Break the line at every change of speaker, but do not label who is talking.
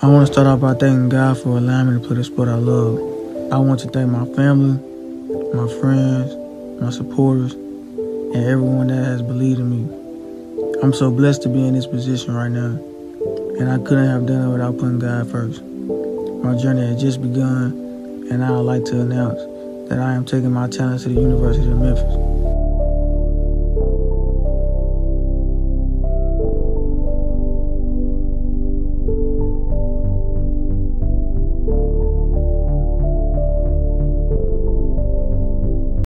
I want to start off by thanking God for allowing me to play the sport I love. I want to thank my family, my friends, my supporters, and everyone that has believed in me. I'm so blessed to be in this position right now, and I couldn't have done it without putting God first. My journey has just begun, and I would like to announce that I am taking my talents to the University of Memphis.